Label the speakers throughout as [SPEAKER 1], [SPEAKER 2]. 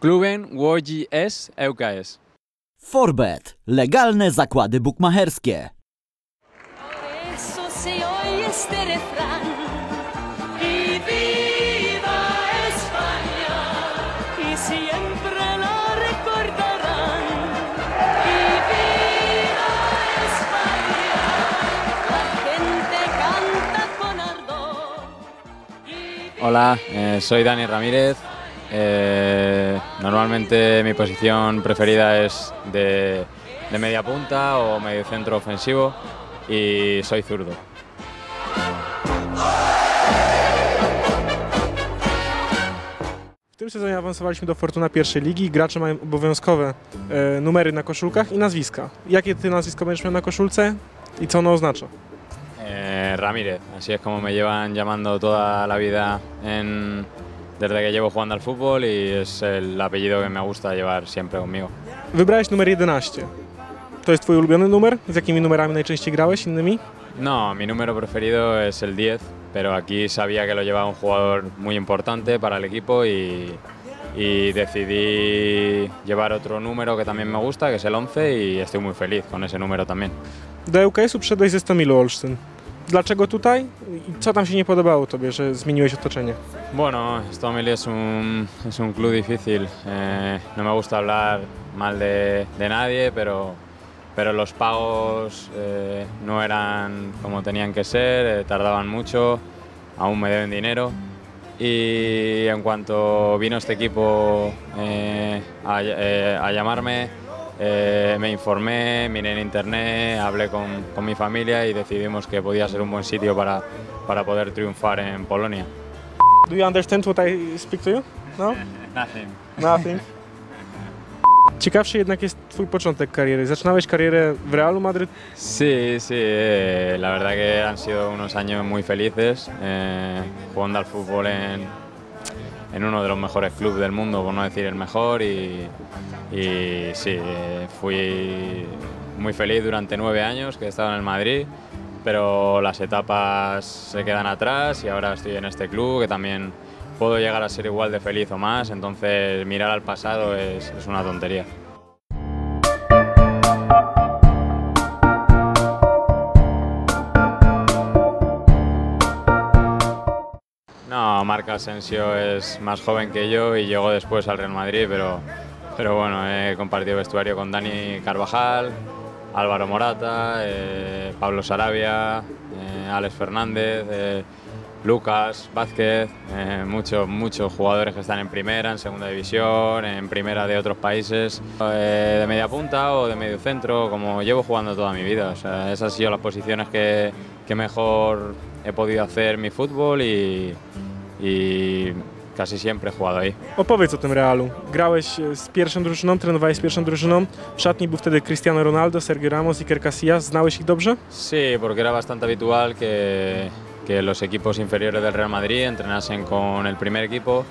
[SPEAKER 1] Klubem Łodzi S ŁKS.
[SPEAKER 2] Forbet. Legalne zakłady bukmacherskie.
[SPEAKER 3] Por eso se oye refrán. Y viva España. Y siempre la recordarán. Y viva España. La gente canta con ardor. Y
[SPEAKER 1] Hola, eh, soy Dani Ramírez. Eh, normalmente mi posición preferida es de, de media punta o medio centro ofensivo y soy zurdo.
[SPEAKER 4] W tym sezonie awansowaliśmy do Fortuna pierwszej ligi. Gracze mają obowiązkowe e, numery na koszulkach i nazwiska. Jakie ty nazwisko będziesz miał na koszulce i co ono oznacza?
[SPEAKER 1] Eh, Ramírez, así es como me llevan llamando toda la vida en- desde que llevo jugando al fútbol y es el apellido que me gusta llevar siempre conmigo.
[SPEAKER 4] Wybrałeś numer 11. To jest twój ulubiony numer? Z jakimi numerami najczęściej grałeś innymi?
[SPEAKER 1] No, mi número preferido es el 10, pero aquí sabía que lo llevaba un jugador muy importante para el equipo y, y decidí llevar otro número que también me gusta, que es el 11, y estoy muy feliz con ese número también.
[SPEAKER 4] Do ŁKS-u przyszedłeś ze Stomilu Olsztyn. Dlaczego tutaj? I co tam się?
[SPEAKER 1] Bueno, Stomil es un, es un club difícil. eh, no me gusta hablar mal de nadie, pero, pero los pagos eh, no eran como tenían que ser, eh, tardaban mucho, aún me deben dinero. Y en cuanto vino este equipo eh, a, eh, a llamarme, eh, me informé, miré en internet, hablé con, con mi familia y decidimos que podía ser un buen sitio para, para poder triunfar en Polonia.
[SPEAKER 4] Do you understand what I speak to you? No?
[SPEAKER 1] Nothing.
[SPEAKER 4] Nothing. Ciekawszy jednak jest twój początek kariery. Zaczynałeś karierę w Realu Madryt.
[SPEAKER 1] Sí, sí, eh, la verdad que han sido unos años muy felices eh, jugando al fútbol en, en uno de los mejores clubes del mundo, por no decir el mejor, y, y sí, fui muy feliz durante nueve años que he estado en el Madrid, pero las etapas se quedan atrás y ahora estoy en este club que también puedo llegar a ser igual de feliz o más, entonces mirar al pasado es- es una tontería. No, Marc Asensio es más joven que yo y llegó después al Real Madrid, pero, pero bueno, he compartido vestuario con Dani Carvajal, Álvaro Morata, eh, Pablo Sarabia, eh, Alex Fernández, eh, Lucas Vázquez, eh, muchos, muchos jugadores que están en primera, en segunda división, en primera de otros países, eh, de media punta o de medio centro, como llevo jugando toda mi vida. O sea, esas han sido las posiciones que, que mejor he podido hacer mi fútbol y, y casi siempre he jugado ahí.
[SPEAKER 4] Opowiedz o tym Realu. Grałeś z pierwszą drużyną, trenowałeś z pierwszą drużyną. W szatni był wtedy Cristiano Ronaldo, Sergio Ramos, Iker Casillas. Znałeś ich dobrze?
[SPEAKER 1] Sí, porque era bastante habitual que, que los equipos inferiores del Real Madrid entrenasen con el primer equipo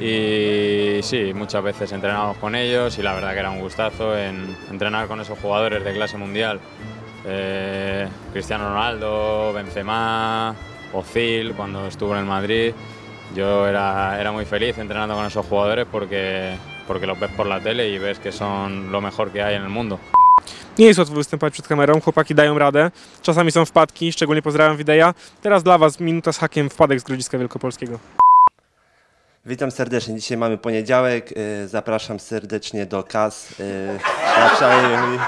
[SPEAKER 1] y sí, muchas veces entrenábamos con ellos y la verdad que era un gustazo en entrenar con esos jugadores de clase mundial. Eh, Cristiano Ronaldo, Benzema, Ozil cuando estuvo en el Madrid. Yo era, era muy feliz entrenando con esos jugadores porque, porque los ves por la tele y ves que son lo mejor que hay en el mundo.
[SPEAKER 4] Nie jest łatwo występować przed kamerą, chłopaki dają radę. Czasami są wpadki, szczególnie pozdrawiam Wideja. Teraz dla Was minuta z hakiem wpadek z Grodziska Wielkopolskiego.
[SPEAKER 5] Witam serdecznie. Dzisiaj mamy poniedziałek. y, Zapraszam serdecznie do kas. y, Zapraszam.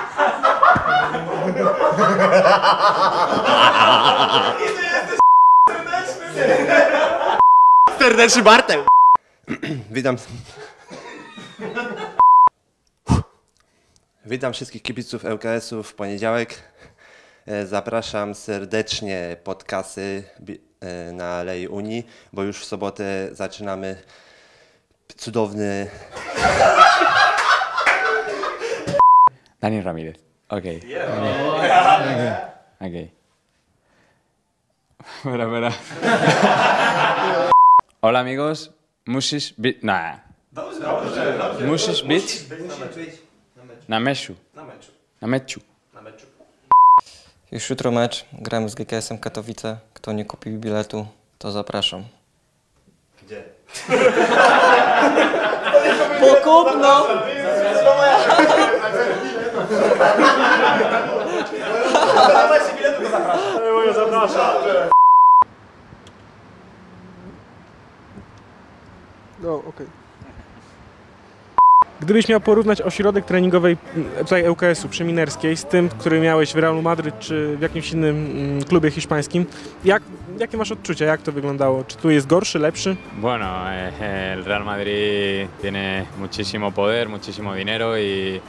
[SPEAKER 5] Morderczy Bartek! Witam. Witam wszystkich kibiców LKS-u w poniedziałek. E, zapraszam serdecznie pod kasy e, na Alei Unii, bo już w sobotę zaczynamy cudowny...
[SPEAKER 1] Daniel Ramirez. Okej. Okay. Okej. Okay. Okej. Okay. Hola amigos. Musisz być. Nah. Musisz być. Na meczu. Na meczu.
[SPEAKER 6] Już jutro mecz, gramy z GKS-em Katowice. Kto nie kupił biletu, to zapraszam.
[SPEAKER 5] Gdzie?
[SPEAKER 6] Pokupno!
[SPEAKER 4] No, okej. Gdybyś miał porównać ośrodek treningowej m, tutaj ŁKS-u przy Minerskiej z tym, który miałeś w Realu Madryt czy w jakimś innym mm, klubie hiszpańskim, jak, jakie masz odczucia, jak to wyglądało? Czy tu jest gorszy, lepszy?
[SPEAKER 1] Bueno, eh, el Real Madrid tiene muchísimo poder, muchísimo dinero y,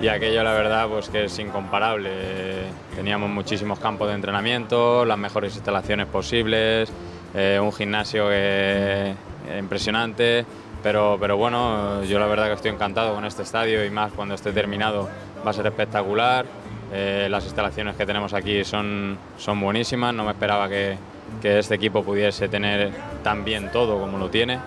[SPEAKER 1] y aquello la verdad pues que es incomparable. Teníamos muchísimos campos de entrenamiento, las mejores instalaciones posibles, eh, un gimnasio que- impresionante, pero, pero bueno, yo la verdad que estoy encantado con este estadio y más cuando esté terminado va a ser espectacular. Eh, las instalaciones que tenemos aquí son, son buenísimas, no me esperaba que, que este equipo pudiese tener tan bien todo como lo tiene.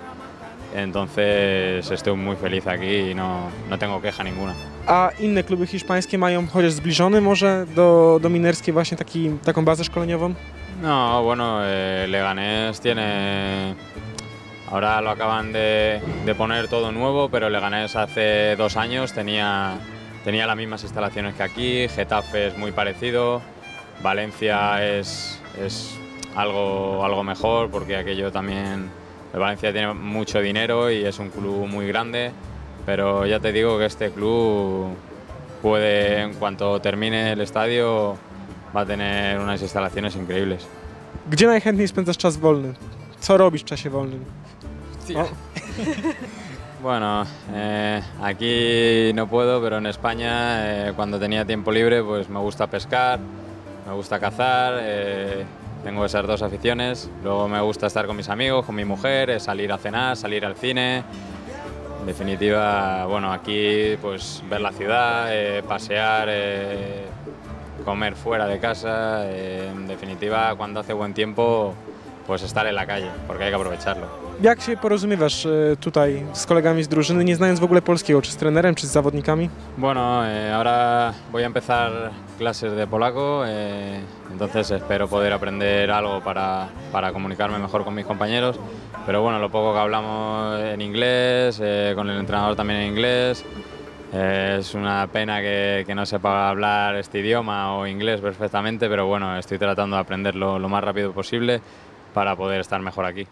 [SPEAKER 1] Entonces estoy muy feliz aquí y no, no tengo queja ninguna.
[SPEAKER 4] A inne kluby hiszpańskie mają chociaż zbliżony może do, do Minerskiej właśnie taki, taką bazę szkoleniową?
[SPEAKER 1] No, bueno, eh, Leganés tiene... Ahora lo acaban de, de poner todo nuevo, pero Leganés hace dos años tenía, tenía las mismas instalaciones que aquí, Getafe es muy parecido, Valencia es, es algo, algo mejor porque aquello también... Valencia tiene mucho dinero y es un club muy grande, pero ya te digo que este club puede, en cuanto termine el estadio, va a tener unas instalaciones increíbles.
[SPEAKER 4] Gdzie najchętniej spędzasz czas wolny? Co robisz w czasie wolnym?
[SPEAKER 1] Bueno, eh, aquí no puedo, pero en España eh, cuando tenía tiempo libre pues me gusta pescar, me gusta cazar, eh, tengo esas dos aficiones, luego me gusta estar con mis amigos, con mi mujer, salir a cenar, salir al cine. En definitiva, bueno, aquí pues ver la ciudad, pasear, comer fuera de casa, en definitiva cuando hace buen tiempo pues estar en la calle, porque hay que aprovecharlo.
[SPEAKER 4] Jak się porozumiewasz e, tutaj z kolegami z drużyny, nie znając w ogóle polskiego, czy z?
[SPEAKER 1] Bueno, eh, ahora voy a empezar clases de polaco, eh, entonces espero poder aprender algo para, para comunicarme mejor con mis compañeros. Pero bueno, lo poco que hablamos en inglés, eh, con el entrenador también en inglés. es una pena que, que no sepa hablar este idioma o inglés perfectamente, pero bueno, estoy tratando de aprenderlo lo más rápido posible para poder estar mejor aquí.